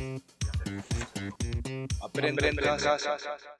Mm-hmm.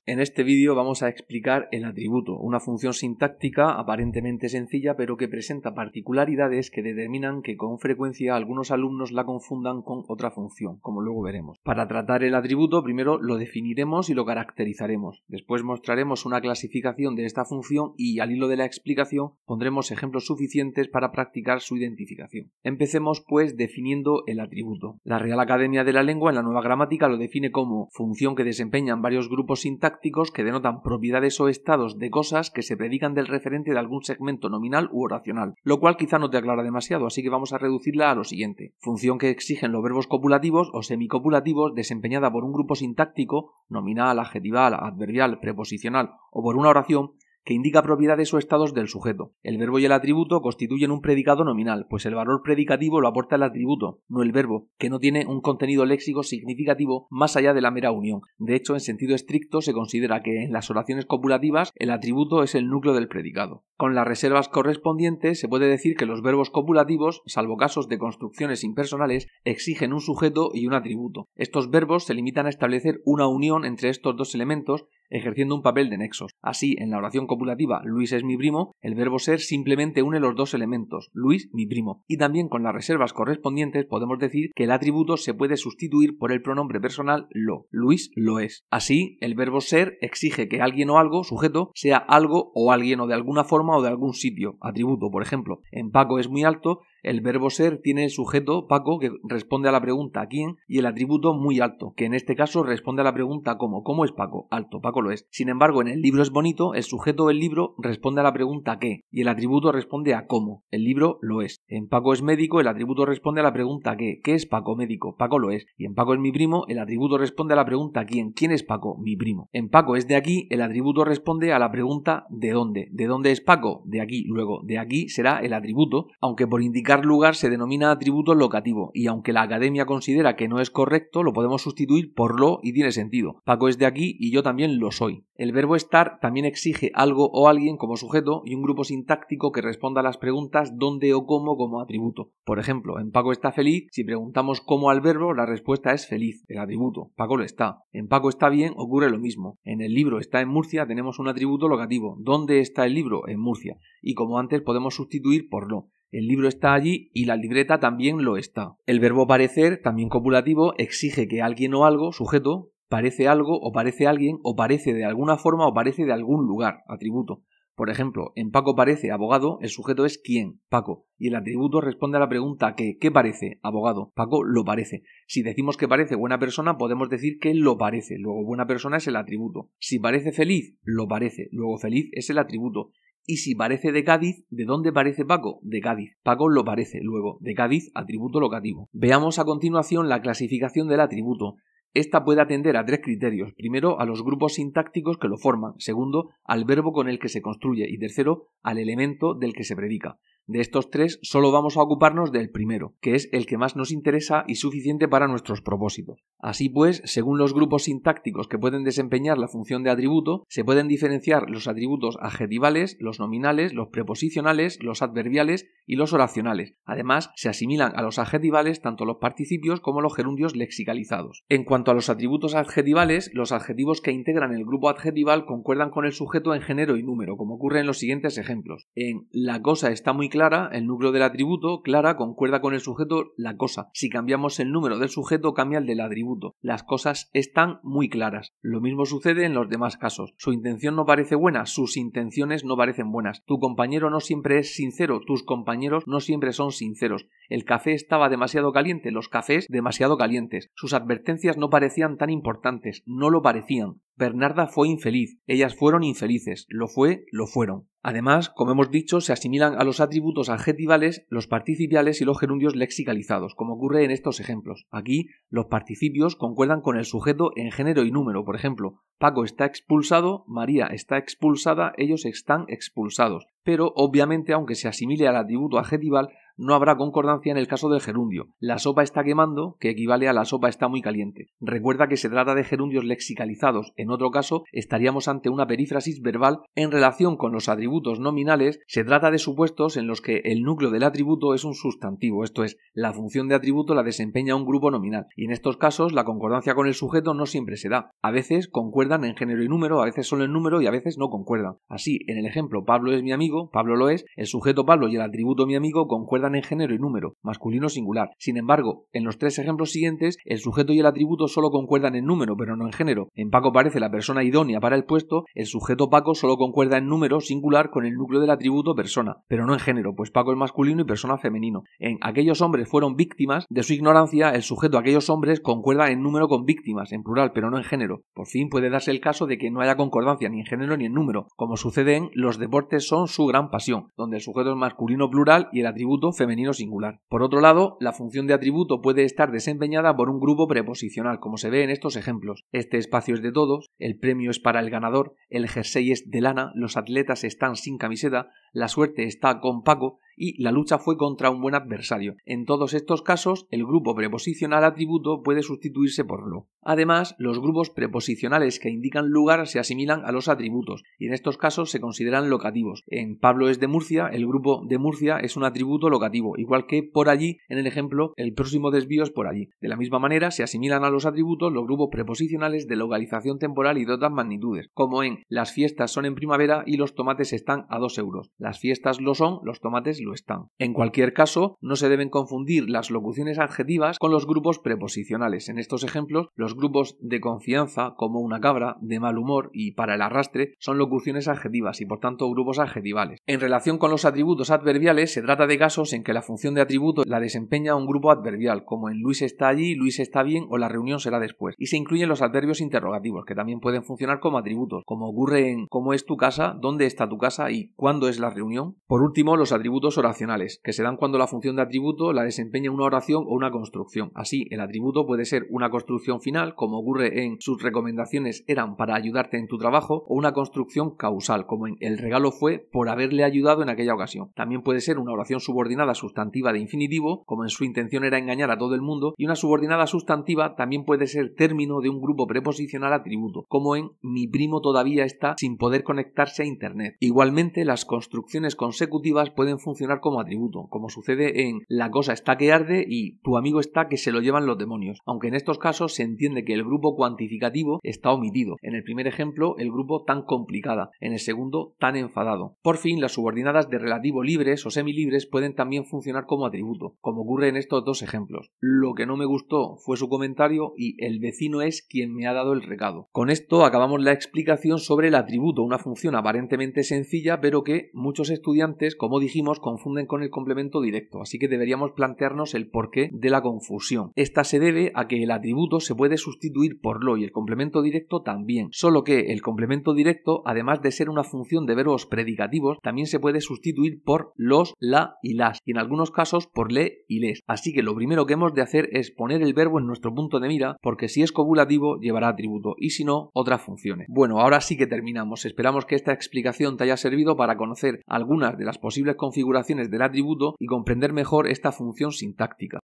En este vídeo vamos a explicar el atributo, una función sintáctica aparentemente sencilla pero que presenta particularidades que determinan que con frecuencia algunos alumnos la confundan con otra función, como luego veremos. Para tratar el atributo primero lo definiremos y lo caracterizaremos, después mostraremos una clasificación de esta función y al hilo de la explicación pondremos ejemplos suficientes para practicar su identificación. Empecemos pues definiendo el atributo. La Real Academia de la Lengua en la nueva gramática lo define como función que desempeñan varios grupos sintácticos que denotan propiedades o estados de cosas que se predican del referente de algún segmento nominal u oracional, lo cual quizá no te aclara demasiado, así que vamos a reducirla a lo siguiente. Función que exigen los verbos copulativos o semicopulativos desempeñada por un grupo sintáctico, nominal, adjetival, adverbial, preposicional o por una oración que indica propiedades o estados del sujeto. El verbo y el atributo constituyen un predicado nominal, pues el valor predicativo lo aporta el atributo, no el verbo, que no tiene un contenido léxico significativo más allá de la mera unión. De hecho, en sentido estricto se considera que en las oraciones copulativas el atributo es el núcleo del predicado. Con las reservas correspondientes se puede decir que los verbos copulativos, salvo casos de construcciones impersonales, exigen un sujeto y un atributo. Estos verbos se limitan a establecer una unión entre estos dos elementos ejerciendo un papel de nexos. Así, en la oración copulativa Luis es mi primo, el verbo ser simplemente une los dos elementos, Luis mi primo. Y también con las reservas correspondientes podemos decir que el atributo se puede sustituir por el pronombre personal lo. Luis lo es. Así, el verbo ser exige que alguien o algo, sujeto, sea algo o alguien o de alguna forma o de algún sitio, atributo. Por ejemplo, en Paco es muy alto, el verbo ser tiene el sujeto Paco que responde a la pregunta ¿quién? y el atributo muy alto, que en este caso responde a la pregunta ¿cómo? ¿Cómo es Paco? Alto, Paco lo es. Sin embargo, en el libro es bonito, el sujeto del libro responde a la pregunta ¿qué? y el atributo responde a ¿cómo? El libro lo es. En Paco es médico, el atributo responde a la pregunta ¿qué? ¿Qué es Paco médico? Paco lo es. Y en Paco es mi primo, el atributo responde a la pregunta ¿quién? ¿Quién es Paco? Mi primo. En Paco es de aquí, el atributo responde a la pregunta ¿de dónde? ¿De dónde es Paco? De aquí. Luego, de aquí será el atributo, aunque por indicar lugar se denomina atributo locativo y aunque la academia considera que no es correcto, lo podemos sustituir por lo y tiene sentido. Paco es de aquí y yo también lo soy. El verbo estar también exige algo o alguien como sujeto y un grupo sintáctico que responda a las preguntas dónde o cómo como atributo. Por ejemplo, en Paco está feliz, si preguntamos cómo al verbo, la respuesta es feliz, el atributo. Paco lo está. En Paco está bien, ocurre lo mismo. En el libro está en Murcia, tenemos un atributo locativo. ¿Dónde está el libro? En Murcia. Y como antes podemos sustituir por lo. El libro está allí y la libreta también lo está. El verbo parecer, también copulativo, exige que alguien o algo, sujeto, parece algo o parece alguien o parece de alguna forma o parece de algún lugar, atributo. Por ejemplo, en Paco parece abogado, el sujeto es quién, Paco, y el atributo responde a la pregunta que ¿qué parece? Abogado. Paco lo parece. Si decimos que parece buena persona, podemos decir que lo parece. Luego buena persona es el atributo. Si parece feliz, lo parece. Luego feliz es el atributo. Y si parece de Cádiz, ¿de dónde parece Paco? De Cádiz. Paco lo parece. Luego, de Cádiz, atributo locativo. Veamos a continuación la clasificación del atributo. Esta puede atender a tres criterios. Primero, a los grupos sintácticos que lo forman. Segundo, al verbo con el que se construye. Y tercero, al elemento del que se predica. De estos tres, solo vamos a ocuparnos del primero, que es el que más nos interesa y suficiente para nuestros propósitos. Así pues, según los grupos sintácticos que pueden desempeñar la función de atributo, se pueden diferenciar los atributos adjetivales, los nominales, los preposicionales, los adverbiales y los oracionales. Además, se asimilan a los adjetivales tanto los participios como los gerundios lexicalizados. En cuanto a los atributos adjetivales, los adjetivos que integran el grupo adjetival concuerdan con el sujeto en género y número, como ocurre en los siguientes ejemplos. En la cosa está muy clara, el núcleo del atributo, clara, concuerda con el sujeto la cosa. Si cambiamos el número del sujeto, cambia el del atributo. Las cosas están muy claras. Lo mismo sucede en los demás casos. Su intención no parece buena, sus intenciones no parecen buenas. Tu compañero no siempre es sincero, tus compañeros no siempre son sinceros. El café estaba demasiado caliente, los cafés demasiado calientes. Sus advertencias no parecían tan importantes, no lo parecían. Bernarda fue infeliz, ellas fueron infelices, lo fue, lo fueron. Además, como hemos dicho, se asimilan a los atributos adjetivales los participiales y los gerundios lexicalizados, como ocurre en estos ejemplos. Aquí, los participios concuerdan con el sujeto en género y número. Por ejemplo, Paco está expulsado, María está expulsada, ellos están expulsados. Pero, obviamente, aunque se asimile al atributo adjetival, no habrá concordancia en el caso del gerundio. La sopa está quemando, que equivale a la sopa está muy caliente. Recuerda que se trata de gerundios lexicalizados. En otro caso, estaríamos ante una perífrasis verbal en relación con los atributos nominales. Se trata de supuestos en los que el núcleo del atributo es un sustantivo, esto es, la función de atributo la desempeña un grupo nominal. Y en estos casos, la concordancia con el sujeto no siempre se da. A veces concuerdan en género y número, a veces solo en número y a veces no concuerdan. Así, en el ejemplo Pablo es mi amigo, Pablo lo es, el sujeto Pablo y el atributo mi amigo concuerdan en género y número, masculino singular. Sin embargo, en los tres ejemplos siguientes, el sujeto y el atributo solo concuerdan en número, pero no en género. En Paco parece la persona idónea para el puesto, el sujeto Paco solo concuerda en número singular con el núcleo del atributo persona, pero no en género, pues Paco es masculino y persona femenino. En aquellos hombres fueron víctimas de su ignorancia, el sujeto aquellos hombres concuerda en número con víctimas, en plural, pero no en género. Por fin puede darse el caso de que no haya concordancia ni en género ni en número, como sucede en los deportes son su gran pasión, donde el sujeto es masculino plural y el atributo femenino singular. Por otro lado, la función de atributo puede estar desempeñada por un grupo preposicional, como se ve en estos ejemplos. Este espacio es de todos, el premio es para el ganador, el jersey es de lana, los atletas están sin camiseta, la suerte está con Paco y la lucha fue contra un buen adversario. En todos estos casos, el grupo preposicional atributo puede sustituirse por lo. Además, los grupos preposicionales que indican lugar se asimilan a los atributos y en estos casos se consideran locativos. En Pablo es de Murcia, el grupo de Murcia es un atributo locativo, igual que por allí, en el ejemplo, el próximo desvío es por allí. De la misma manera, se asimilan a los atributos los grupos preposicionales de localización temporal y de otras magnitudes, como en las fiestas son en primavera y los tomates están a 2 euros. Las fiestas lo son, los tomates lo están. En cualquier caso, no se deben confundir las locuciones adjetivas con los grupos preposicionales. En estos ejemplos, los grupos de confianza, como una cabra, de mal humor y para el arrastre, son locuciones adjetivas y por tanto grupos adjetivales. En relación con los atributos adverbiales, se trata de casos en que la función de atributo la desempeña un grupo adverbial, como en Luis está allí, Luis está bien o la reunión será después. Y se incluyen los adverbios interrogativos, que también pueden funcionar como atributos, como ocurre en cómo es tu casa, dónde está tu casa y cuándo es la reunión. Por último, los atributos oracionales, que se dan cuando la función de atributo la desempeña una oración o una construcción. Así, el atributo puede ser una construcción final, como ocurre en sus recomendaciones eran para ayudarte en tu trabajo, o una construcción causal, como en el regalo fue por haberle ayudado en aquella ocasión. También puede ser una oración subordinada sustantiva de infinitivo, como en su intención era engañar a todo el mundo, y una subordinada sustantiva también puede ser término de un grupo preposicional atributo, como en mi primo todavía está sin poder conectarse a Internet. Igualmente, las construcciones consecutivas pueden funcionar como atributo, como sucede en la cosa está que arde y tu amigo está que se lo llevan los demonios, aunque en estos casos se entiende que el grupo cuantificativo está omitido. En el primer ejemplo, el grupo tan complicada, en el segundo, tan enfadado. Por fin, las subordinadas de relativo libres o semilibres pueden también funcionar como atributo, como ocurre en estos dos ejemplos. Lo que no me gustó fue su comentario y el vecino es quien me ha dado el recado. Con esto acabamos la explicación sobre el atributo, una función aparentemente sencilla, pero que muchos estudiantes, como dijimos, confunden con el complemento directo, así que deberíamos plantearnos el porqué de la confusión. Esta se debe a que el atributo se puede sustituir por lo y el complemento directo también, solo que el complemento directo, además de ser una función de verbos predicativos, también se puede sustituir por los, la y las, y en algunos casos por le y les. Así que lo primero que hemos de hacer es poner el verbo en nuestro punto de mira, porque si es copulativo llevará atributo y si no, otras funciones. Bueno, ahora sí que terminamos. Esperamos que esta explicación te haya servido para conocer algunas de las posibles configuraciones del atributo y comprender mejor esta función sintáctica.